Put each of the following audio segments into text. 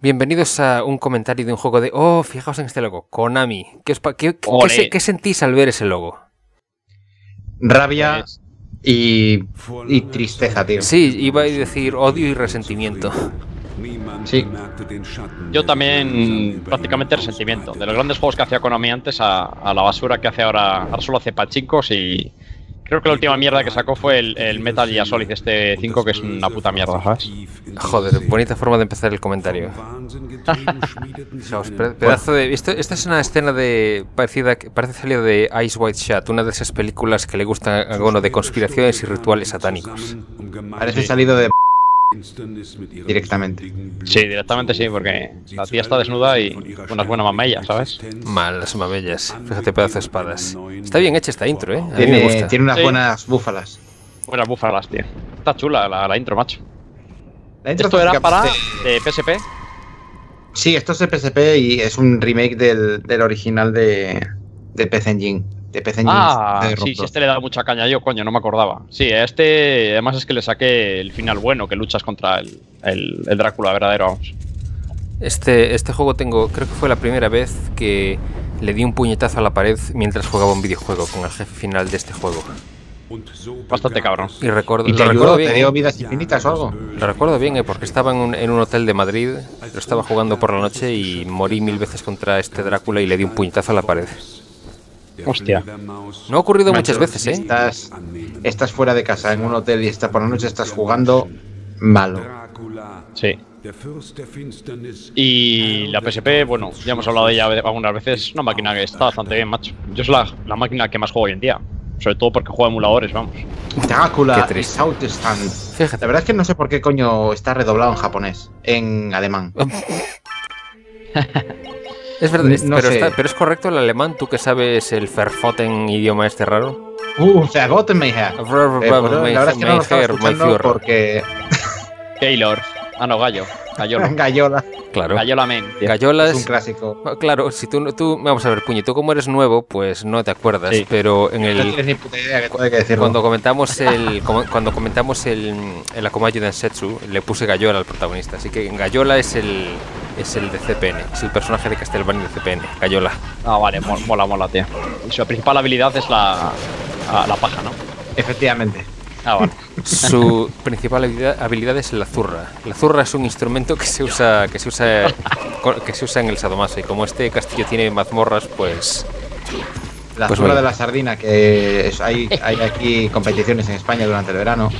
Bienvenidos a un comentario de un juego de... Oh, fijaos en este logo, Konami. ¿Qué, os pa- qué- qué- Ole. qué se- qué sentís al ver ese logo? Rabia Pues, y, y tristeza, tío. Sí, iba a decir odio y resentimiento. Sí. Yo también prácticamente resentimiento. De los grandes juegos que hacía Konami antes a, a la basura que hace ahora. Ahora solo hace pachincos y. Creo que la última mierda que sacó fue el, el Metal Gear Solid este 5, que es una puta mierda, ¿sabes? Joder, bonita forma de empezar el comentario. Pedazo de... Esto, esta es una escena de parecida, parece salida de Ice White Shut, una de esas películas que le gustan a de conspiraciones y rituales satánicos. Parece salido de directamente. Sí, directamente sí, porque la tía está desnuda y unas buenas mamellas, ¿sabes? Mal, las mabellas. Fíjate, pedazo de espadas. Está bien hecha esta intro, ¿eh? A mí me Tiene, gusta. tiene unas Sí. buenas búfalas. Buenas búfalas, tío. Está chula la, la intro, macho. La intro Esto era para prácticamente- de PSP. Sí, esto es de PSP y es un remake del, del original de, de PC Engine. De PC Engine. Ah, de sí, sí, este le da mucha caña yo, coño, no me acordaba. Sí, a este además es que le saqué el final bueno, que luchas contra el, el, el Drácula verdadero, vamos. Este, este juego tengo, creo que fue la primera vez que le di un puñetazo a la pared mientras jugaba un videojuego con el jefe final de este juego. Bastante cabrón. Y recuerdo, ¿Y lo te recuerdo bien. ¿Te dio vidas infinitas o algo? Lo recuerdo bien, ¿eh? porque estaba en un, en un hotel de Madrid, lo estaba jugando por la noche y morí mil veces contra este Drácula y le di un puñetazo a la pared. Hostia. No ha ocurrido muchas veces, ¿eh? Estás, estás fuera de casa en un hotel y está por la noche estás jugando malo. Sí. Y la PSP, bueno, ya hemos hablado de ella algunas veces, es una máquina que está bastante bien, macho. Yo es la, la máquina que más juego hoy en día. Sobre todo porque juego emuladores, vamos. Drácula y. Fíjate. La verdad es que no sé por qué coño está redoblado en japonés, en alemán. Es verdad, es- No pero, está- pero es correcto el alemán, tú que sabes el Verfoten idioma este raro. Uh, verboten mein Herr. Eh, la verdad es que no lo estaba escuchando porque Taylor. Ah, no, gallo. Gallola. Gallola Claro. Gallola men. tío. Gallolas. es un clásico. Ah, Claro, si tú, tú, vamos a ver, Puño, tú como eres nuevo, pues no te acuerdas, Sí. pero en No el, tienes ni puta idea que hay que decirlo. cuando comentamos el, cuando comentamos el, el Akumayo Densetsu, le puse Gallola al protagonista, así que Gallola es el, es el de CPN, es el personaje de Castlevania de CPN, Gallola. Ah, vale, mo- mola, mola, tío. Y su principal habilidad es la, la, la paja, ¿no? Efectivamente. Ah, vale. Su principal habilidad, habilidad es la zurra. La zurra es un instrumento que se usa, que se usa, que se usa en el sadomaso y como este castillo tiene mazmorras, pues La Pues zurra bueno. de la sardina, que es- hay, hay aquí competiciones en España durante el verano.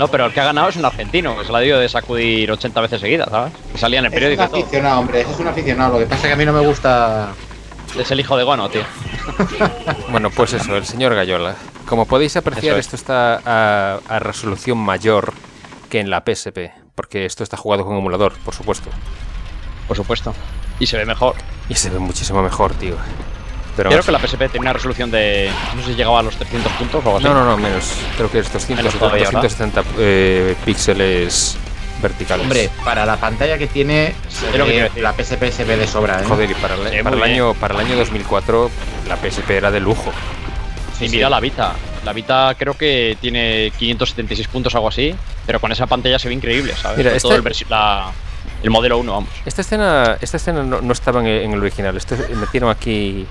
No, pero el que ha ganado es un argentino, que se la dio de sacudir 80 veces seguidas, ¿sabes? Que salía en el Es un periódico y todo. aficionado, hombre, ese es un aficionado. Lo que pasa es que a mí no me gusta. Es el hijo de Gono, tío. Bueno, pues eso, el señor Gallola. Como podéis apreciar, es. esto está a, a resolución mayor que en la PSP, porque esto está jugado con emulador, por supuesto. Por supuesto. Y se ve mejor. Y se ve muchísimo mejor, tío. Pero Creo que la PSP tenía una resolución de. No sé si llegaba a los 300 puntos o algo así. No, no, no, menos. Creo que es 200, Menos todavía, ¿verdad? 270 eh, píxeles verticales. Hombre, para la pantalla que tiene, lo que la PSP se ve de sobra. ¿eh? Joder, y para, el- Sí, para año, para el año 2004 la PSP era de lujo. y mira la Vita. La Vita creo que tiene 576 puntos o algo así. Pero con esa pantalla se ve increíble, ¿sabes? Mira, este- todo el, la- el modelo 1, vamos. Esta escena, esta escena no, no estaba en el, en el original. Esto, metieron aquí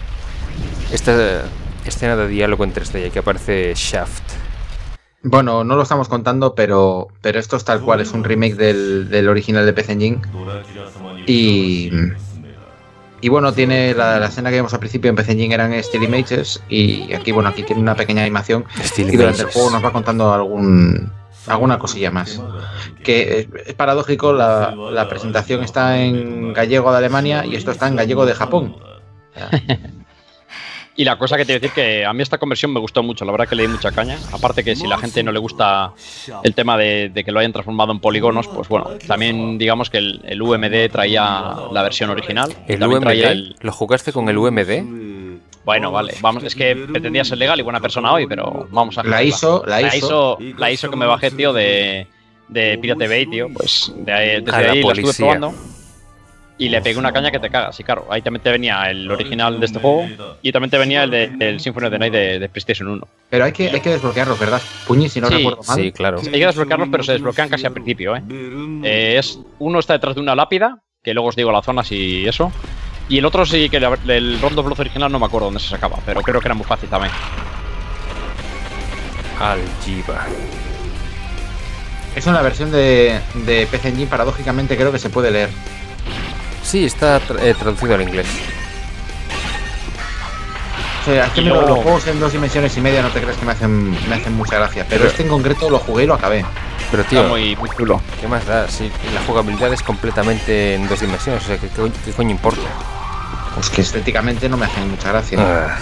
esta escena de diálogo en 3D que aparece Shaft. Bueno, no lo estamos contando, pero, pero esto es tal cual, es un remake del, del original de PC Engine. Y, y bueno, tiene la, la escena que vimos al principio en PC Engine eran Still Images y aquí, bueno, aquí tiene una pequeña animación y durante el juego nos va contando algún alguna cosilla más. Que es, es paradójico, la, la presentación está en gallego de Alemania y esto está en gallego de Japón. Y la cosa que te voy a decir que a mí esta conversión me gustó mucho, la verdad que le di mucha caña. Aparte que si la gente no le gusta el tema de, de que lo hayan transformado en polígonos, pues bueno, también digamos que el, el UMD traía la versión original. ¿El también UMD? traía el- ¿Lo jugaste con el UMD? Bueno, vale, vamos, es que pretendía ser legal y buena persona hoy, pero vamos a La. ISO, la la ISO, ISO, la ISO que me bajé, tío, de, de Pirate Bay, tío, pues de ahí, desde A la ahí la estuve probando. Y le pegué una caña que te cagas. Y claro, ahí también te venía el original de este juego y también te venía el de, del Symphony of the Night de, de PlayStation 1. Pero hay que, hay que desbloquearlos, ¿verdad? Puñi, si no Sí, recuerdo mal. Sí, claro. Hay que desbloquearlos, pero se desbloquean casi al principio, ¿eh? Eh, es, uno está detrás de una lápida, que luego os digo las zonas y eso. Y el otro sí que el Rondo Blood original no me acuerdo dónde se sacaba, pero creo que era muy fácil también. Algiba. Es una versión de, de PC Engine, paradójicamente creo que se puede leer. Sí, está tra- eh, traducido al inglés. O sea, es que luego- los juegos en dos dimensiones y media no te crees que me hacen, me hacen mucha gracia. Pero Pero- este en concreto lo jugué y lo acabé. Pero Está tío, muy, muy chulo. ¿qué más da? Si la jugabilidad es completamente en dos dimensiones, o sea, ¿qué, qué- qué coño importa? Pues que estéticamente no me hacen mucha gracia. Ah,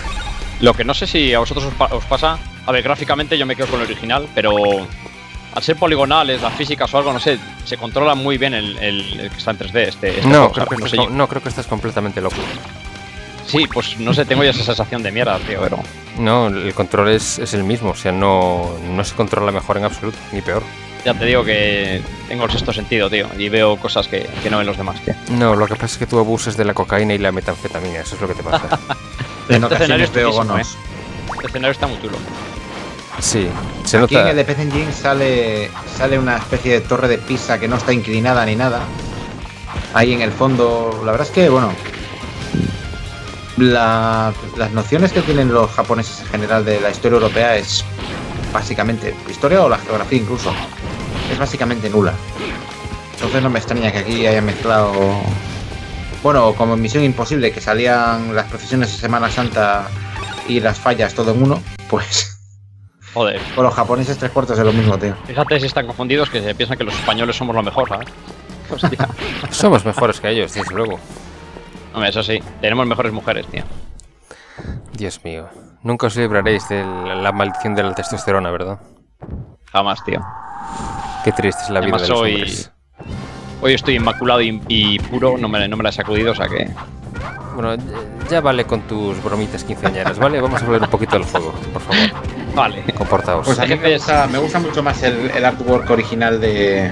Lo que no sé si a vosotros os, pa- os pasa. A ver, gráficamente yo me quedo con el original, pero al ser poligonales, las físicas o algo, no sé, se controla muy bien el, el- el que está en 3D. Este, este no, juego, creo que no estás, sé no, creo que estás completamente loco. Sí, pues no sé, tengo ya esa sensación de mierda, tío, pero. No, el control es, es el mismo, o sea, no, no se controla mejor en absoluto, ni peor. Ya te digo que tengo el sexto sentido, tío, y veo cosas que, que no ven los demás, tío. No, lo que pasa es que tú abusas de la cocaína y la metanfetamina, eso es lo que te pasa. en este escenario ocasiones es veo bonos. Este escenario está muy chulo. Sí, se Aquí en nota. el de PC Engine sale, sale una especie de torre de pisa que no está inclinada ni nada. Ahí en el fondo, la verdad es que, bueno, la- las nociones que tienen los japoneses en general de la historia europea es básicamente, historia o la geografía incluso, es básicamente nula. Entonces no me extraña que aquí haya mezclado, bueno, como en Misión Imposible, que salían las procesiones de Semana Santa y las fallas todo en uno, pues Joder, con los japoneses tres cuartos de lo mismo, tío. fíjate si están confundidos que se piensan que los españoles somos lo mejor, ¿sabes? Hostia. Somos mejores que ellos, desde luego. Hombre, eso sí, tenemos mejores mujeres, tío. Dios mío. Nunca os libraréis de la maldición de la testosterona, ¿verdad? Jamás, tío. Qué triste es la vida de los soy- hombres. Hoy estoy inmaculado y, y puro, no me, no me la he sacudido, o sea que. Bueno, ya- ya vale con tus bromitas quinceañeras, ¿vale? Vamos a hablar un poquito del juego, por favor. Vale. Comportaos. Pues a mí me gusta, me gusta mucho más el, el artwork original de.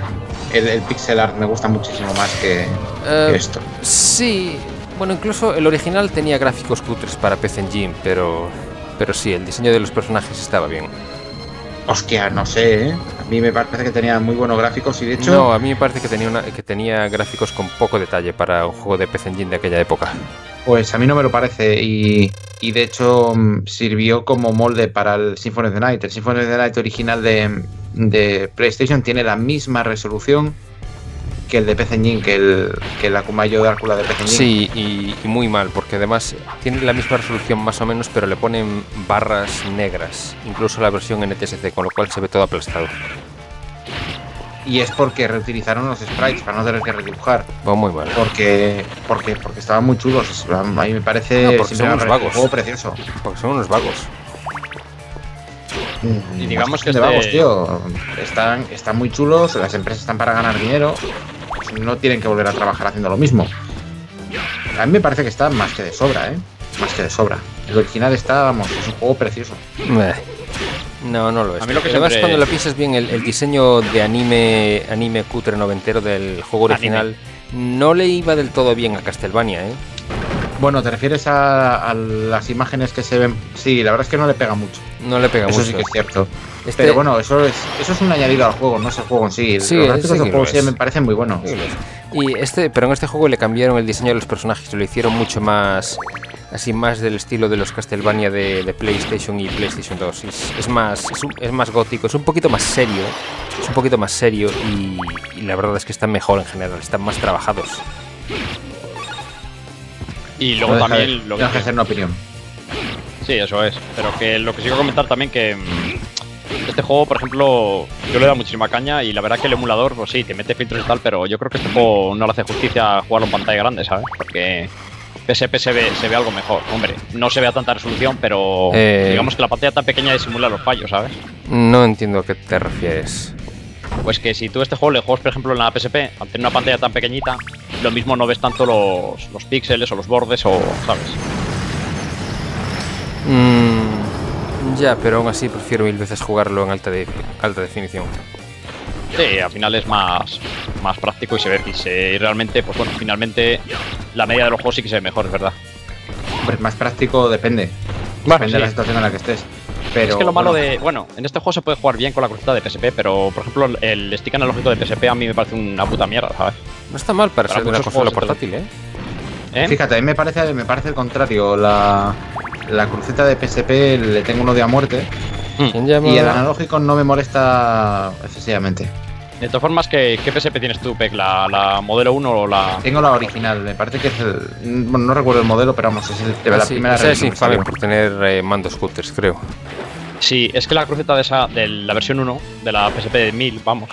El, el pixel art me gusta muchísimo más que, Eh, que esto. Sí, bueno, incluso el original tenía gráficos cutres para PC Engine, pero, pero sí, el diseño de los personajes estaba bien. Hostia, no sé, ¿eh? A mí me parece que tenía muy buenos gráficos y de hecho. No, a mí me parece que tenía, una, que tenía gráficos con poco detalle para un juego de PC Engine de aquella época. Pues a mí no me lo parece y, y de hecho mm, sirvió como molde para el Symphony of the Night. El Symphony of the Night original de, de PlayStation tiene la misma resolución que el de PC que el, que el Akumayo Drácula de PC Engine. Sí, y, y muy mal, porque además tiene la misma resolución más o menos, pero le ponen barras negras, incluso la versión NTSC, con lo cual se ve todo aplastado. Y es porque reutilizaron los sprites para no tener que redibujar. Va muy mal. Porque, porque, porque estaban muy chulos. A mí me parece, No, son unos vagos. un juego precioso. Porque son unos vagos. Y digamos que de este- vagos, tío. Están, están muy chulos, las empresas están para ganar dinero. No tienen que volver a trabajar haciendo lo mismo. A mí me parece que está más que de sobra, ¿eh? Más que de sobra. El original está, vamos, es un juego precioso. Meh. No, no lo es. A mí lo que Además, siempre- cuando lo piensas bien, el, el diseño de anime anime cutre noventero del juego original no le iba del todo bien a Castlevania, ¿eh? Bueno, ¿te refieres a, a las imágenes que se ven? Sí, la verdad es que no le pega mucho. No le pega Eso mucho. sí que es cierto. Este- Pero bueno, eso es, eso es un añadido al juego, no es el juego en sí. Sí, Los gráficos sí del juego sí es. me parecen muy buenos. Sí. Y este, pero en este juego le cambiaron el diseño de los personajes, lo hicieron mucho más así más del estilo de los Castlevania de, de PlayStation y PlayStation 2. Es, es más es, un- es más gótico, es un poquito más serio, es un poquito más serio y, y la verdad es que están mejor en general, están más trabajados. Y luego No deja también de- lo de que. ser una opinión. Sí, eso es. Pero que lo que sí quiero comentar también que. mm, Este juego, por ejemplo, yo le he dado muchísima caña y la verdad que el emulador, pues sí, te mete filtros y tal, pero yo creo que este juego no le hace justicia jugarlo en pantalla grande, ¿sabes? Porque PSP se ve, se ve algo mejor. Hombre, no se ve a tanta resolución, pero Eh. digamos que la pantalla tan pequeña disimula los fallos, ¿sabes? No entiendo a qué te refieres. Pues que si tú este juego le juegas, por ejemplo, en la PSP, al tener una pantalla tan pequeñita, lo mismo no ves tanto los, los píxeles o los bordes o, ¿sabes? Mm, ya, pero aún así prefiero mil veces jugarlo en alta, de- alta definición. Sí, al final es más, más práctico y se ve y se realmente, pues bueno, finalmente la media de los juegos sí que se ve mejor, es verdad. Hombre, más práctico depende. Bueno, depende sí. de la situación en la que estés. Pero, es que lo malo bueno, de. Bueno, en este juego se puede jugar bien con la cruceta de PSP, pero por ejemplo, el stick analógico de PSP a mí me parece una puta mierda, ¿sabes? No está mal para, Para ser de una consola juegos, portátil, ¿eh? ¿Eh? Fíjate, a mí me parece, me parece el contrario. La, la cruceta de PSP le tengo un odio a muerte. ¿Quién llama? Y el analógico no me molesta excesivamente. De todas formas, ¿qué, qué PSP tienes tú, Peck? ¿La, ¿La modelo 1 o la.? Tengo la original, me parece que es el. Bueno, no recuerdo el modelo, pero vamos, es el, de Ah, la sí, primera esa es infame por tener eh, mando scooters, creo. Sí, es que la cruceta de esa, de la versión 1, de la PSP de 1000, vamos,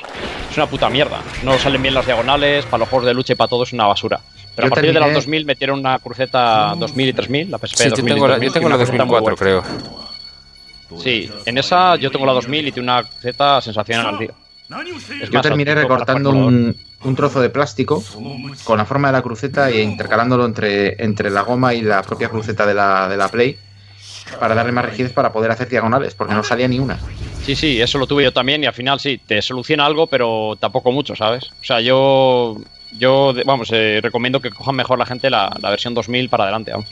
es una puta mierda. No salen bien las diagonales, para los juegos de lucha y para todo es una basura. Pero Yo a partir de las terminé- 2000 metieron una cruceta 2000 y 3000, la PSP Sí, yo 2000 y tengo la, 3000, yo tengo la una cruceta muy 2004, buena. creo. Sí, en esa yo tengo la 2000 y tiene una cruceta sensacional, tío. Es Yo más terminé recortando un, un trozo de plástico con la forma de la cruceta e intercalándolo entre, entre la goma y la propia cruceta de la, de la Play para darle más rigidez para poder hacer diagonales, porque no salía ni una. Sí, sí, eso lo tuve yo también y al final sí, te soluciona algo, pero tampoco mucho, ¿sabes? O sea, yo, yo vamos, eh, recomiendo que cojan mejor la gente la, la versión 2000 para adelante, vamos.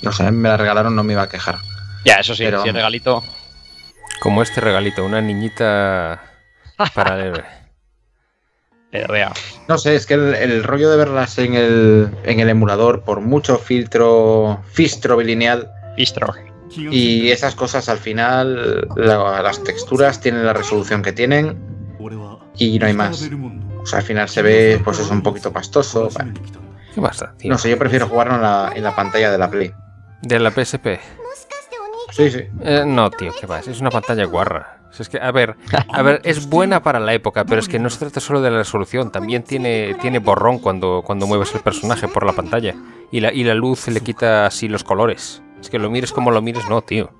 No sé, me la regalaron, no me iba a quejar. Ya, eso sí, Pero- si el regalito. Como este regalito, una niñita para el héroe. eh, vea. No sé, es que el, el rollo de verlas en el, en el emulador, por mucho filtro, filtro bilineal Bistro. y esas cosas, al final la- las texturas tienen la resolución que tienen y no hay más. O sea, al final se ve, pues es un poquito pastoso. bueno. ¿Qué pasa, tío? No sé, yo prefiero jugarlo en la, en la pantalla de la Play. De la PSP. Sí, sí. Eh, no, tío, ¿qué pasa? Es una pantalla guarra. O sea, es que, a ver, a ver, es buena para la época, pero es que no se trata solo de la resolución, también tiene, tiene borrón cuando, cuando mueves el personaje por la pantalla. Y la, y la luz le quita así los colores. Es que lo mires como lo mires, no, tío.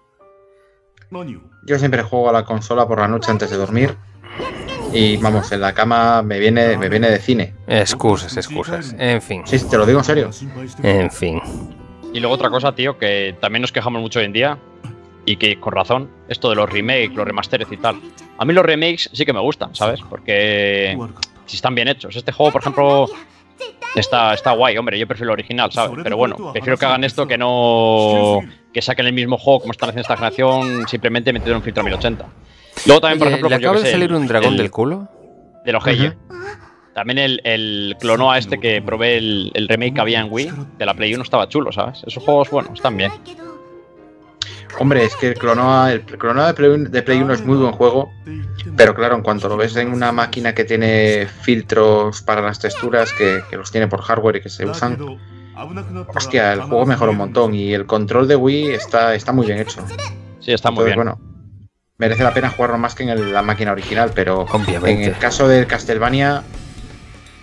Yo siempre juego a la consola por la noche antes de dormir. Y vamos, en la cama me viene, me viene de cine. Excusas, excusas. En fin, Sí, te lo digo en serio. en fin. Y luego otra cosa, tío, que también nos quejamos mucho hoy en día, y que con razón, esto de los remakes, los remasteres y tal. A mí los remakes sí que me gustan, ¿sabes? Porque si están bien hechos. Este juego, por ejemplo, está, está guay, hombre, yo prefiero el original, ¿sabes? Pero bueno, prefiero que hagan esto que no que saquen el mismo juego como están haciendo esta generación, simplemente metiendo un filtro a 1080. Luego también, por ejemplo, ¿Le pues yo acaba de sé, salir un dragón el- del culo? de los Heije. También el, el clonó a este que probé el, el remake que había en Wii de la Play 1 estaba chulo, ¿sabes? Esos juegos, bueno, están bien. Hombre, es que el Clonoa, el Clonoa de, Play, 1 de Play 1 es muy buen juego. Pero claro, en cuanto lo ves en una máquina que tiene filtros para las texturas, que, que los tiene por hardware y que se usan, hostia, el juego mejora un montón. Y el control de Wii está, está muy bien hecho. Sí, está muy Entonces, bien. bueno, merece la pena jugarlo más que en el- la máquina original, pero en Obviamente. el caso del Castlevania,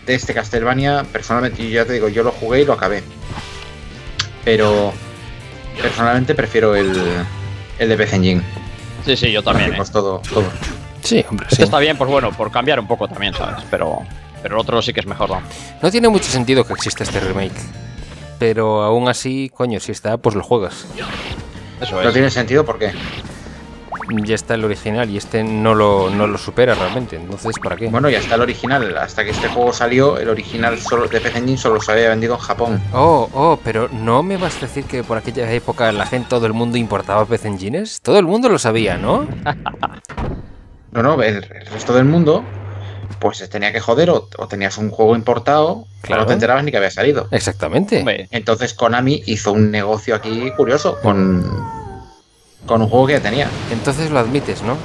de este Castlevania, personalmente, yo ya te digo, yo lo jugué y lo acabé. Pero personalmente prefiero el, el de PC Engine. Sí, sí, yo también. ¿eh? Todo, todo. Sí, hombre, Este sí. está bien, pues bueno, por cambiar un poco también, ¿sabes? Pero, pero el otro sí que es mejor, ¿no? No tiene mucho sentido que exista este remake. Pero aún así, coño, si está, pues lo juegas. Eso No es. tiene sentido porque, Ya está el original y este no lo, no lo supera realmente. Entonces, ¿para qué? bueno, ya está el original. Hasta que este juego salió, el original solo de PC Engine solo se había vendido en Japón. Oh, oh, pero ¿no me vas a decir que por aquella época la gente, todo el mundo importaba PC Engines? Todo el mundo lo sabía, ¿no? No, no, el, el resto del mundo, pues se tenía que joder o, o tenías un juego importado Claro. no te enterabas ni que había salido. Exactamente. Entonces Konami hizo un negocio aquí curioso con, con un juego que ya tenía. Entonces lo admites, ¿no?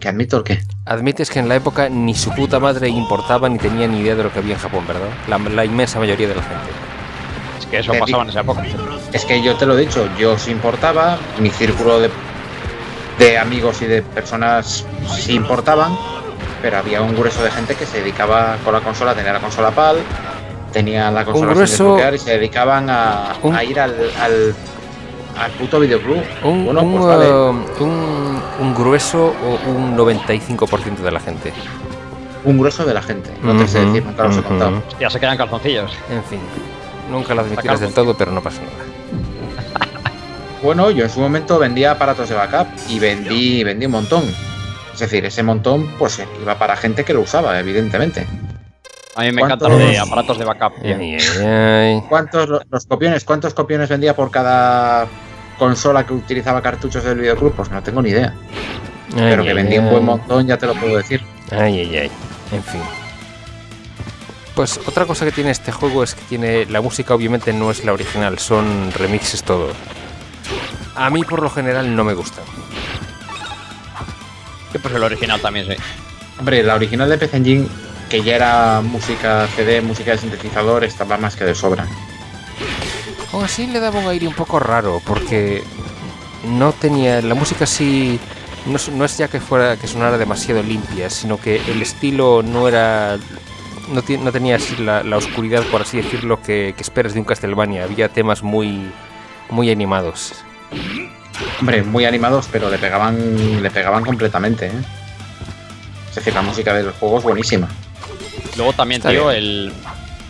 Que admito el que. Admites que en la época ni su puta madre importaba ni tenía ni idea de lo que había en Japón, ¿verdad? La, la inmensa mayoría de la gente. es que eso Te pasaba en esa época. Es que yo te lo he dicho, yo sí importaba, mi círculo de, de amigos y de personas sí importaban, pero había un grueso de gente que se dedicaba con la consola, tenía la consola PAL, tenía la consola sin grueso- desbloquear y se dedicaban a, un- a ir al, al, al puto videoclub. Un, bueno, un, pues vale. uh, un, un grueso o un 95% de la gente. Un grueso de la gente, no te sé decir, nunca los he contado. Ya se quedan calzoncillos. En fin, nunca lo admitirás del todo, pero no pasa nada. Bueno, yo en su momento vendía aparatos de backup y vendí, vendí un montón. Es decir, ese montón pues iba para gente que lo usaba, evidentemente. A mí me encanta lo de aparatos de backup. tío. Ay, ay, ay. ¿Cuántos lo- los copiones? ¿Cuántos copiones vendía por cada consola que utilizaba cartuchos del videoclub? Pues no tengo ni idea. Pero Ay, que ay, vendía un buen montón, ya te lo puedo decir. Ay, ay, ay. En fin. Pues otra cosa que tiene este juego es que tiene. La música, obviamente, no es la original, son remixes todo. A mí, por lo general, no me gustan. Que pues el original también, sí. Hombre, la original de PC Engine, que ya era música CD, música de sintetizador, estaba más que de sobra. Aún así, le daba un aire un poco raro, porque no tenía. La música sí. No, es- no es ya que fuera que sonara demasiado limpia, sino que el estilo no era. No, no tenía así la, la oscuridad, por así decirlo, que, que esperas de un Castlevania. Había temas muy. muy animados. Hombre, muy animados, pero le pegaban, le pegaban completamente. ¿eh? Es decir, la música del juego es buenísima. Luego también, Está tío, bien. el.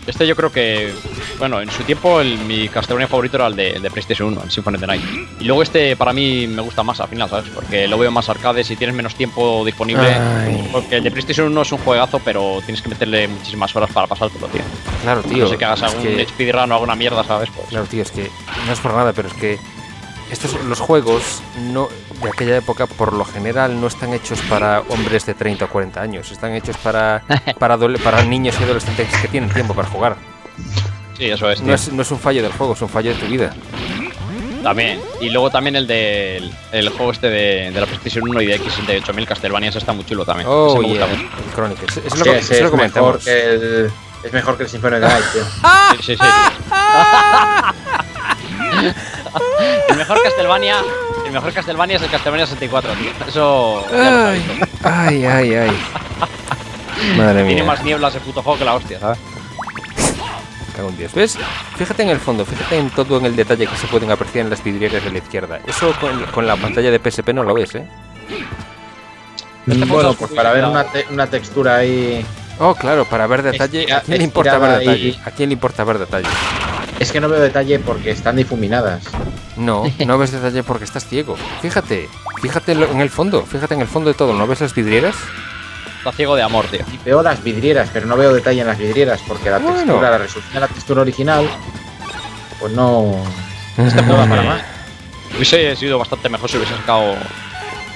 Este yo creo que. Bueno, en su tiempo el, mi Castlevania favorito era el de, el de PlayStation 1, el Symphony of the Night. Y luego este para mí me gusta más al final, ¿sabes? Porque lo veo más arcade si tienes menos tiempo disponible. Ay. Porque el de PlayStation 1 es un juegazo, pero tienes que meterle muchísimas horas para pasártelo, tío. Claro, tío. no sé que hagas algún que- speedrun o alguna mierda, ¿sabes? Pues, Claro, tío, es que no es por nada, pero es que estos los juegos no de aquella época por lo general no están hechos para hombres de 30 o 40 años, están hechos para para, para niños y adolescentes que tienen tiempo para jugar. sí, eso es. No es, no es un fallo del juego, es un fallo de tu vida. También. Y luego también el del el juego este de, de la PlayStation 1 y de X68000 Castlevania, ese está muy chulo también. Oh, Ese me gusta yeah, mucho. el Chronicles. Es, Es lo, ese es lo es, que mejor que el, es mejor que el Symphony of the Night, tío. Sí, sí, sí. el mejor Castlevania. El mejor Castlevania es el Castlevania 64, tío. Eso. Ay, ay, ay, ay. Madre Tiene mía. más nieblas el puto juego que la hostia, ¿sabes? Cago en Dios. ¿Ves? Fíjate en el fondo, fíjate en todo en el detalle que se pueden apreciar en las vidrieras de la izquierda. Eso con, con la pantalla de PSP no lo ves, ¿eh? Este bueno, pues es para ver una, te- una textura ahí. Oh, claro, para ver detalle. Estira- ¿A quién le importa ver detalle? y- ¿A quién le importa ver detalle? Es que no veo detalle porque están difuminadas. No, no ves detalle porque estás ciego. Fíjate, fíjate en el fondo, fíjate en el fondo de todo. ¿No ves las vidrieras? Está ciego de amor, tío. Y veo las vidrieras, pero no veo detalle en las vidrieras porque la Bueno. textura, la resolución de la textura original, pues no. Este no juego da para más. Hubiese sido bastante mejor si hubiese sacado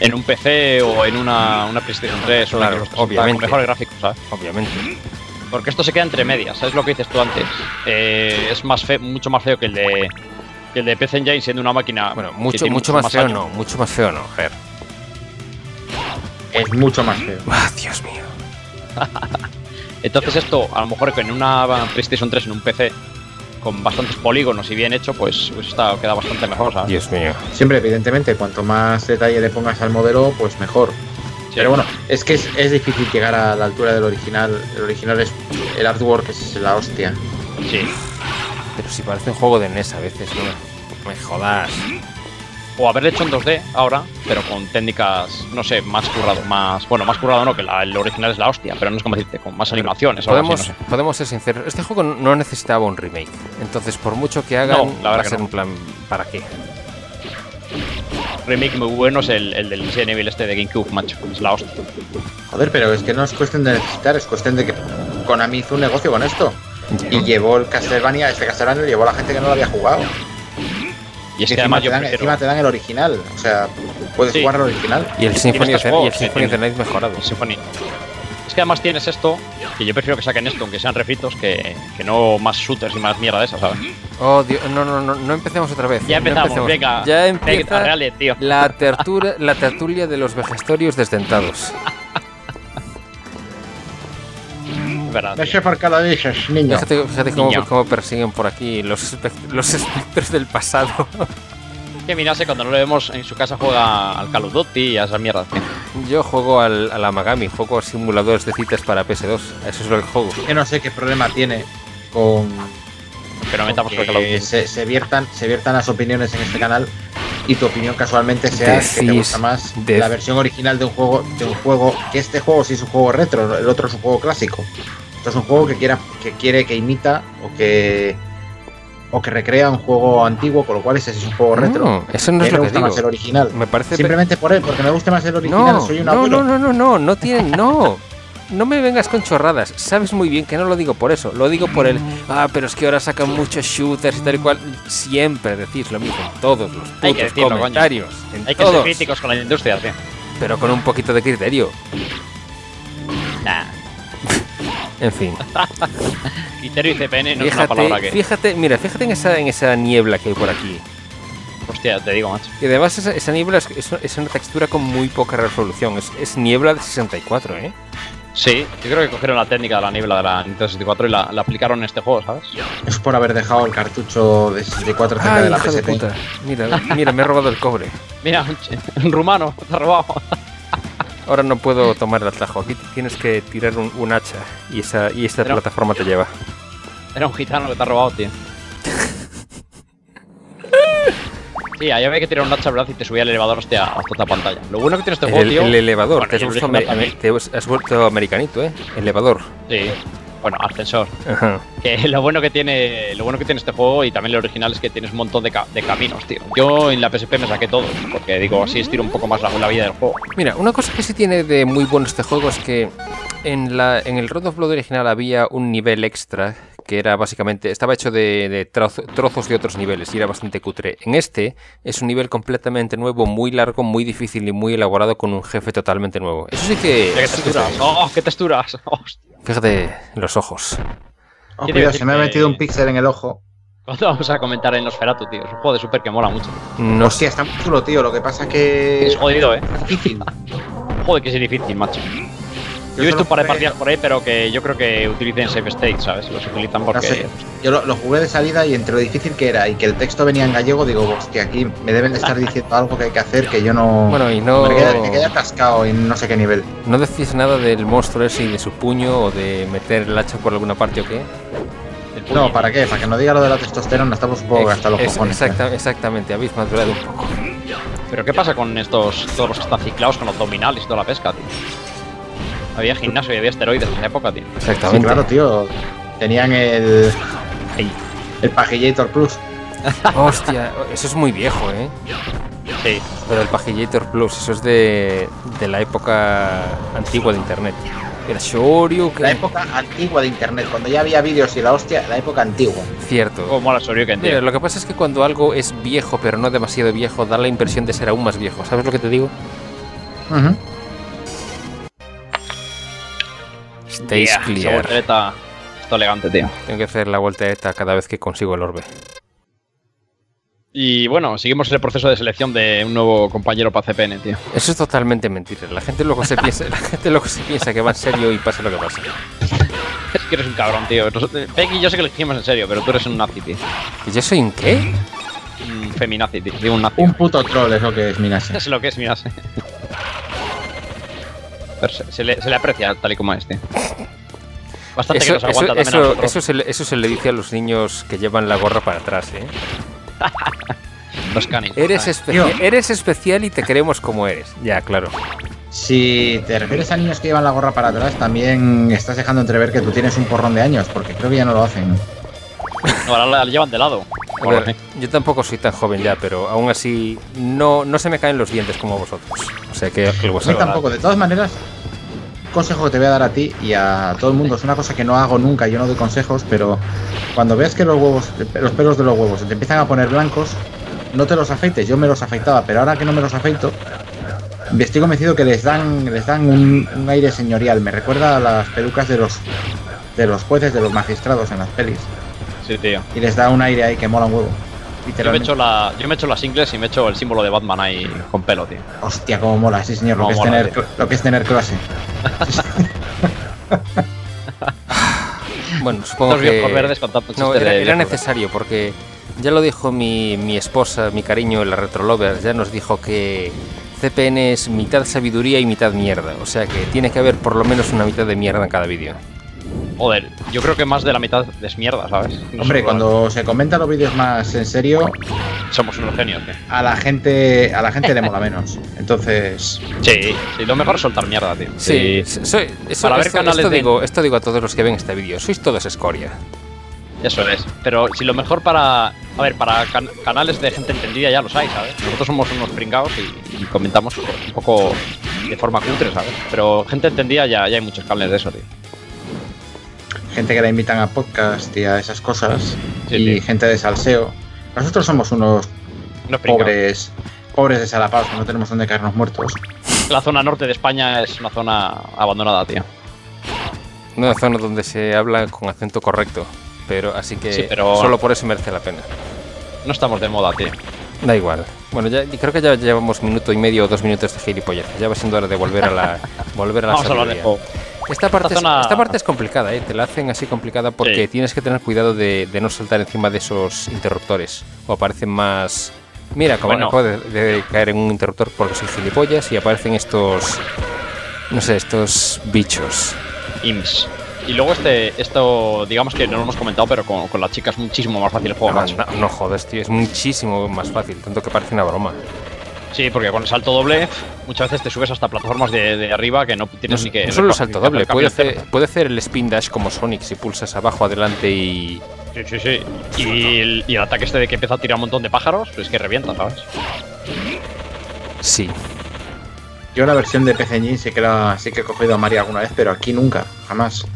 en un PC o en una, una PlayStation 3 o Claro, Xbox 360, obviamente. con mejores gráficos, ¿sabes? Obviamente. Porque esto se queda entre medias, ¿sabes lo que dices tú antes? Eh, es más fe- mucho más feo que el de que el de PC Engine siendo una máquina. Bueno, mucho, mucho más feo años. no, mucho más feo no, Ger. Es mucho más feo. Ah, Dios mío. Entonces esto, a lo mejor que en una PlayStation 3, en un PC, con bastantes polígonos y bien hecho, pues, pues está, queda bastante mejor, ¿sabes? Dios mío. Siempre, evidentemente, cuanto más detalle le pongas al modelo, pues mejor. Sí. Pero bueno, es que es, es difícil llegar a la altura del original. El original es. El artwork es la hostia. Sí. Pero si parece un juego de NES a veces, no me, jodas. O haberle hecho en 2D ahora, pero con técnicas, no sé, más currado, más. Bueno, más currado no, que la- el original es la hostia, pero no es como decirte, con más animaciones Podemos, así, no sé. podemos ser sinceros, este juego no necesitaba un remake. Entonces, por mucho que hagan, No, la va a verdad que ser no. en plan, ¿para qué? Remake muy bueno es el, el del Resident Evil este de GameCube, macho. Es la hostia. Joder, pero es que no es cuestión de necesitar, es cuestión de que Konami hizo un negocio con esto. Y llevó el Castlevania, este Castlevania lo llevó a la gente que no lo había jugado. Y es Y que encima, además te dan, prefiero. encima te dan el original. O sea, puedes Sí. jugar al original. Y el Symphony, of the- el Night mejorado. el Symphony. Que además tienes esto, que yo prefiero que saquen esto, aunque sean refritos, que, que no más shooters y más mierda de esas, ¿sabes? Oh, Dios, no, no, no, no empecemos otra vez. Ya no empezamos, venga. Ya Venga, empieza reales, tío. la, tertura, la tertulia de los vejestorios desdentados. Es verdad. lo dices, niño. Fíjate, fíjate cómo, Niño. cómo persiguen por aquí los, espect- los espectros del pasado. Que mirase cuando no lo vemos en su casa juega al Call of Duty y a esas mierdas. Yo juego al, al Amagami, juego a simuladores de citas para PS2. Eso es lo que juego. Que no sé qué problema tiene con Que no metamos con el Call of que Duty. se, se viertan, se viertan las opiniones en este canal y tu opinión casualmente sea que te gusta más de- la versión original de un juego, de un juego, que este juego sí es un juego retro, el otro es un juego clásico. Esto es un juego que quiera, que quiere, que imita o que o que recrea un juego antiguo, con lo cual ese es un juego retro. No, eso no es me lo que gusta digo. más el original. Me parece Simplemente por él, porque me gusta más el original, no, soy un no, abuelo. no, no, no, no, no tiene, no. No me vengas con chorradas. Sabes muy bien que no lo digo por eso. Lo digo por el. Ah, pero es que ahora sacan muchos shooters y tal y cual. Siempre decís lo mismo en todos los Hay que putos decirlo, coño. comentarios. En Hay que ser todos. críticos con la industria, tío. Pero con un poquito de criterio. Nah. En fin. Criterio y CPN no es una palabra Fíjate, que. fíjate, mira, fíjate en esa, en esa niebla que hay por aquí. Hostia, te digo, macho. Y además esa, esa niebla es, es- es una textura con muy poca resolución. Es, es niebla de 64, ¿eh? Sí, yo creo que cogieron la técnica de la niebla de la Nintendo 64 y la, la aplicaron en este juego, ¿sabes? Es por haber dejado el cartucho de 64 cerca Ay, de la PSP. puta. Mira, mira, me he robado el cobre. Mira, un rumano, te ha robado. Ahora no puedo tomar el atajo. Aquí tienes que tirar un, un hacha y esa y esta plataforma te lleva. Era un gitano que te ha robado, tío. Sí, ahí había que tirar un hacha, ¿verdad? Y te subía al elevador hostia, hasta otra pantalla. Lo bueno que tiene este juego, El, tío. el elevador, Bueno, te, has el vuelto te has- americanito, ¿eh? Elevador. Sí. Bueno, ascensor. Ajá. Que lo bueno que tiene, lo bueno que tiene este juego y también el original es que tienes un montón de, ca- de caminos, tío. Yo en la PSP me saqué todos, porque digo, así estiro un poco más la, la vida del juego. Mira, una cosa que sí tiene de muy bueno este juego es que en, la, en el Road of Blood original había un nivel extra que era básicamente, estaba hecho de, de trozo- trozos de otros niveles y era bastante cutre. En este es un nivel completamente nuevo, muy largo, muy difícil y muy elaborado con un jefe totalmente nuevo. Eso sí que... ¿Qué que texturas? se- ¡Oh, qué texturas! Hostia. Fíjate los ojos. Oh, cuidado, se me ha que- metido un píxel en el ojo. ¿Cuándo vamos a comentar en Nosferatu, tío? Es un juego de Super que mola mucho. No Hostia, está muy chulo, tío. Lo que pasa que. Es jodido, ¿eh? es difícil. Joder, que es difícil, macho. Yo he visto un par de partidas por ahí, pero que yo creo que utilicen save state, ¿sabes? Los utilizan No porque. sé. Yo lo, lo jugué de salida y entre lo difícil que era y que el texto venía en gallego, digo, hostia, aquí me deben de estar diciendo algo que hay que hacer que yo no. Bueno, y no, Me quedé, me quedé atascado en no sé qué nivel. no decís nada del monstruo ese y de su puño o de meter el hacha por alguna parte o qué. el puño. No, ¿para qué? Para que no diga lo de la testosterona, estamos un poco hasta los Es- cojones. exacta- exactamente, habéis madurado un poco. Pero ¿qué pasa con estos, todos los que están ciclados con los abdominales y toda la pesca, tío? Había gimnasio y había esteroides en esa época, tío. Sí, Exactamente. claro, tío. Tenían el. El Pagillator Plus. Hostia, eso es muy viejo, ¿eh? Sí. Pero el Pagillator Plus, eso es de, de la época antigua de internet. Era Shoryu, que La época antigua de internet, cuando ya había vídeos y la hostia, la época antigua. Cierto. Como mola Shoryuken, Mira, tío. lo que pasa es que cuando algo es viejo, pero no demasiado viejo, da la impresión de ser aún más viejo. ¿Sabes lo que te digo? Ujú. Stays Yeah, clear. está elegante, tío. Tengo que hacer la voltereta cada vez que consigo el orbe. Y bueno, seguimos el proceso de selección de un nuevo compañero para CPN, tío. Eso es totalmente mentira. La gente luego se piensa, la gente luego se piensa que va en serio y pasa lo que pasa. Es que eres un cabrón, tío. Nosotros- Peggy, yo sé que lo dijimos en serio, pero tú eres un nazi, tío. ¿Y yo soy un qué? Un feminazi, tío. Digo un nazi. Un puto troll es lo que es Minase. No sé lo que es, mira. Pero se, se le, se le aprecia tal y como es, tío. Bastante Eso, que nos eso, también a eso, se le, eso se le dice a los niños que llevan la gorra para atrás, ¿eh? Los canis. Eres, eres especial y te queremos como eres. Ya, claro. Si te refieres a niños que llevan la gorra para atrás, también estás dejando entrever que tú tienes un porrón de años, porque creo que ya no lo hacen. No, ahora la llevan de lado. A ver, yo tampoco soy tan joven ya, pero aún así no, no se me caen los dientes como a vosotros. Sea que, tampoco. De todas maneras, un consejo que te voy a dar a ti y a todo el mundo es una cosa que no hago nunca. Yo no doy consejos, pero cuando veas que los huevos, los pelos de los huevos se te empiezan a poner blancos, no te los afeites. Yo me los afeitaba, pero ahora que no me los afeito, estoy convencido que les dan, les dan un, un aire señorial. Me recuerda a las pelucas de los de los jueces, de los magistrados en las pelis. Sí, tío. Y les da un aire ahí que mola un huevo. Yo me, echo la, yo me echo las ingles y me echo el símbolo de Batman ahí con pelo, tío. Hostia, cómo mola, sí señor, lo, que es, tener, lo que es tener clase. Bueno, supongo Estos que... viejos verdes con tanto No, era, necesario porque ya lo dijo mi, mi esposa, mi cariño, la Retrolovers, ya nos dijo que CPN es mitad sabiduría y mitad mierda. O sea que tiene que haber por lo menos una mitad de mierda en cada vídeo. Joder, yo creo que más de la mitad es mierda, ¿sabes? Hombre, cuando se comentan los vídeos más en serio, Somos unos genios, tío. a la gente a la gente le mola menos. Entonces, Sí, sí, lo mejor es soltar mierda, tío. Sí, soy, eso, Para ver esto, canales esto de- digo, esto digo a todos los que ven este vídeo. Sois todos escoria. Eso es. Pero si lo mejor para. A ver, para can- canales de gente entendida ya los hay, ¿sabes? Nosotros somos unos pringados y, y comentamos un poco de forma cutre, ¿sabes? Pero gente entendida ya, ya hay muchos canales de eso, tío. Gente que la invitan a podcast y a esas cosas. Sí, y tío. gente de salseo. Nosotros somos unos pobres, pobres desalapados que no tenemos donde caernos muertos. La zona norte de España es una zona abandonada, tío. Una zona donde se habla con acento correcto. Pero así que Sí, pero- solo por eso merece la pena. No estamos de moda, tío. Da igual. Bueno, ya creo que ya llevamos minuto y medio o dos minutos de gilipollas. Ya va siendo hora de volver a la volver a la Vamos a hablar de juego. Esta parte, Esta es, zona- esta parte es complicada, ¿eh? te la hacen así complicada porque Sí. tienes que tener cuidado de, de no saltar encima de esos interruptores. O aparecen más. Mira, como Bueno. acabo de, de caer en un interruptor porque soy gilipollas y aparecen estos. No sé, estos bichos. IMS. Y luego este, esto, digamos que no lo hemos comentado, pero con, con la chica es muchísimo más fácil el juego, No, no, no jodas, tío, es muchísimo más fácil, tanto que parece una broma. Sí, porque con el salto doble muchas veces te subes hasta plataformas de, de arriba que no No, tienes ni que... no solo el salto doble, puede hacer, puede hacer el spin dash como Sonic si pulsas abajo, adelante y. Sí, sí, sí. Y el, y el ataque este de que empieza a tirar un montón de pájaros, pues es que revienta, ¿sabes? Sí. Yo la versión de PC Engine sí que, la, sí que he cogido a María alguna vez, pero aquí nunca, jamás.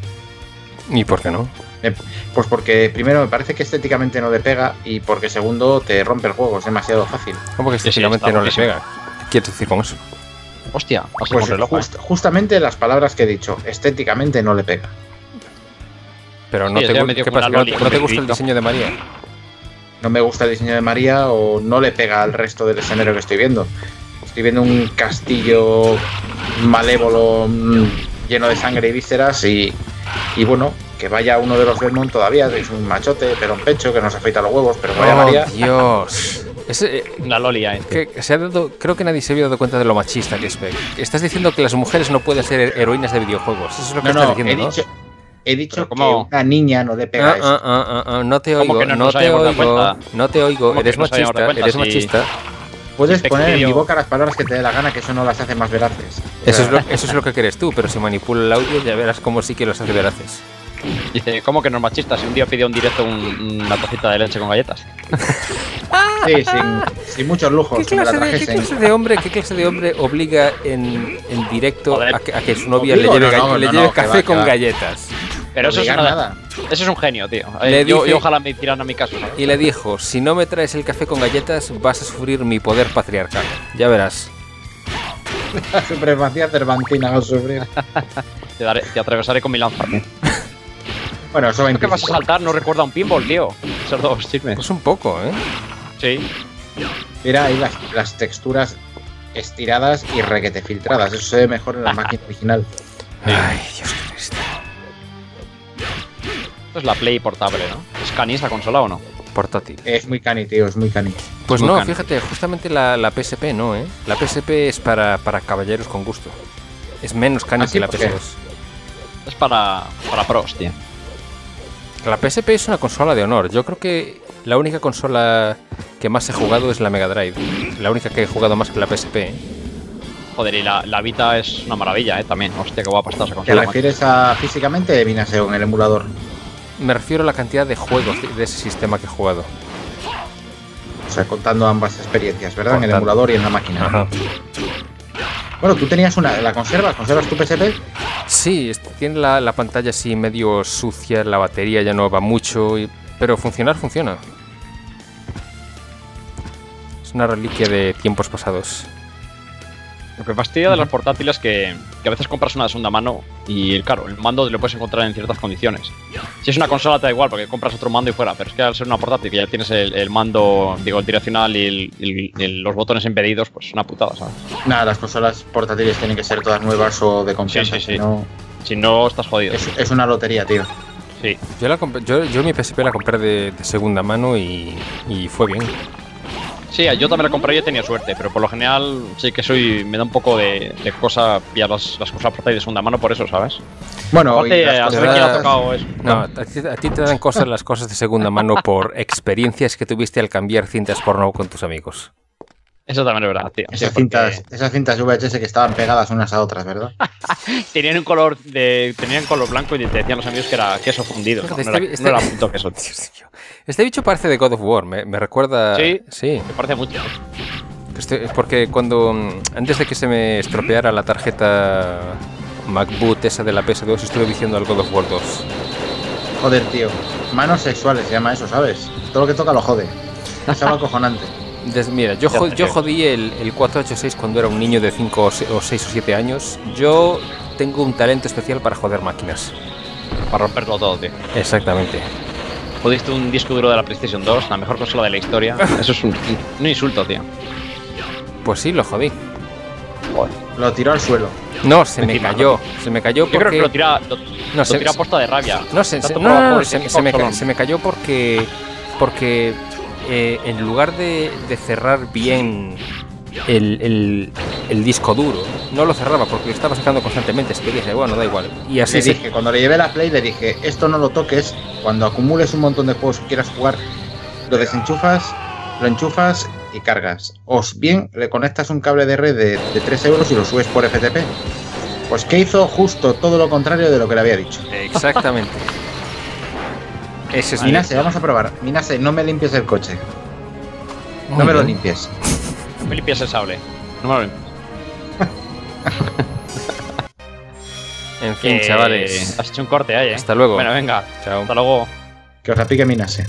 ¿Y por qué no? Eh, Pues porque primero me parece que estéticamente no le pega y porque segundo te rompe el juego, es demasiado fácil. ¿Cómo que Sí, sí, estéticamente no le pega? ¿Qué quieres decir con eso? Hostia, Pues con reloj. ¿eh? just- justamente las palabras que he dicho, estéticamente no le pega. Pero no Sí, te, gu- ¿No, te gusta el diseño de María? No me gusta el diseño de María o no le pega al resto del escenario que estoy viendo. Estoy viendo un castillo malévolo mm, lleno de sangre y vísceras y, y bueno, que vaya uno de los Belmont todavía, que es un machote, pero un pecho, que nos afeita los huevos, pero vaya Oh, María. Dios. Ese, eh, La Loli ahí. que se ha dado, creo que nadie se había dado cuenta de lo machista que es. Estás diciendo que las mujeres no pueden ser heroínas de videojuegos. Eso es lo que No, estás no, he diciendo, ¿no? dicho, he dicho ¿cómo? una niña no le pega Ah, eso. ah, ah, ah, ah, no te ¿Cómo oigo, no no, te oigo, no te oigo, ¿Cómo eres machista, eres si- machista. Puedes poner en mi boca las palabras que te dé la gana, que eso no las hace más veraces. Eso es, lo, eso es lo que quieres tú, pero si manipula el audio ya verás cómo sí que los hace veraces. Dice, ¿cómo que no es machista? Si un día pide un directo un- una tacita de leche con galletas. Sí, sin, sin muchos lujos. ¿Qué la clase, de, qué clase de hombre, qué clase de hombre obliga en, en directo a que, a que su novia le lleve, No, no, le lleve no, café va, con va. galletas? Pero eso es, una- nada. eso es un genio, tío. Le yo, dice- yo ojalá me tiraran a mi caso. ¿sabes? Y le dijo, si no me traes el café con galletas, vas a sufrir mi poder patriarcal. Ya verás. La supremacía cervantina va a sufrir. Te, daré- te atravesaré con mi lanza. Bueno, eso va ¿Qué vas a saltar? No recuerda a un pinball, tío. Esos dos chismes. Pues un poco, ¿eh? Sí. Mira ahí las, las texturas estiradas y requete filtradas. Eso se ve mejor en la máquina original. Ay, Dios Cristo. Esto es la Play portable, ¿no? ¿Es cani esa consola o no? Portátil. Es muy cani, tío, es muy cani. Pues muy no, fíjate, justamente la, la PSP no, ¿eh? La PSP es para, para caballeros con gusto. Es menos cani ¿Ah, sí? que la ¿Por qué? PS2. Es para, para pros, tío. La PSP es una consola de honor. Yo creo que la única consola que más he jugado es la Mega Drive. La única que he jugado más que la PSP. ¿eh? Joder, y la, la Vita es una maravilla, ¿eh? También. Hostia, qué guapa está esa ¿Te consola. macho. refieres a físicamente Vinaseo en el emulador? Me refiero a la cantidad de juegos de, de ese sistema que he jugado. O sea, contando ambas experiencias, ¿verdad? En el emulador y en la máquina. Ajá. Bueno, tú tenías una, ¿la conservas? ¿Conservas tu PSP? Sí, tiene la, la pantalla así medio sucia, la batería ya no va mucho, y- pero funcionar funciona. Es una reliquia de tiempos pasados. Lo que fastidia de los portátiles es que, que a veces compras una de segunda mano y, claro, el mando lo puedes encontrar en ciertas condiciones. Si es una consola te da igual porque compras otro mando y fuera, pero es que al ser una portátil que ya tienes el, el mando, digo, el direccional y, el- el- el- los botones embedidos, pues es una putada, ¿sabes? Nada, las consolas portátiles tienen que ser todas nuevas o de confianza. Sí, sí, sí. si no, Si no, estás jodido. es, es una lotería, tío. Sí. Yo, la yo, yo mi PSP la compré de, de segunda mano y, y fue bien. Sí, yo también la compré y he tenido suerte, pero por lo general sí que soy. Me da un poco de, de cosa pillar las, las cosas portátiles de segunda mano por eso, ¿sabes? Bueno, Aparte, y las a saber cosas- quién ha tocado eso. No, a ti, a ti te dan cosas las cosas de segunda mano por experiencias que tuviste al cambiar cintas porno con tus amigos. Eso también es verdad, tío. Esas, Sí, porque cintas, esas cintas VHS que estaban pegadas unas a otras, ¿verdad? Tenían un color de, tenían color blanco y te decían los amigos que era queso fundido. ¿no? Fíjate, No era, este- no era punto queso. tío. Dios mío. Este bicho parece de God of War, me, me recuerda. Sí. Sí. Me parece mucho. Este- es porque cuando. Antes de que se me estropeara la tarjeta MacBoot esa de la PS2, estuve diciendo al God of War 2. Joder, tío. Manos sexuales se llama eso, ¿sabes? Todo lo que toca lo jode. Es algo acojonante. Mira, yo, yo jodí el, el 486 cuando era un niño de 5 o 6 o 7 años. Yo tengo un talento especial para joder máquinas. Para romperlo todo, tío. Exactamente. Jodiste un disco duro de la PlayStation 2, la mejor consola de la historia. Eso es un, un insulto, tío. Pues sí, lo jodí. Joder. Lo tiró al suelo. No, se me cayó. Se me cayó Yo creo que porque. lo tira, lo, No, lo se- tira posta de rabia. No, se, no, no, no, se, se se me, se me cayó porque. Porque eh, en lugar de, de cerrar bien el, el- el disco duro, no lo cerraba porque lo estaba sacando constantemente. Así que dije, bueno, da igual. Y así Le dije, cuando le llevé la Play, le dije, esto no lo toques. Cuando acumules un montón de juegos que quieras jugar, lo desenchufas, lo enchufas y cargas. O bien le conectas un cable de red de, de 3 euros y lo subes por FTP. Pues que hizo justo todo lo contrario de lo que le había dicho. Exactamente. Ese es Minase, vamos a probar. Minase, no me limpies el coche. Muy No me lo limpies. No me limpias el sable. No me lo limpies. En fin, Eh, chavales. Has hecho un corte ahí, eh. Hasta luego. Bueno, venga. Chao. Hasta luego. Que os la pique Minase.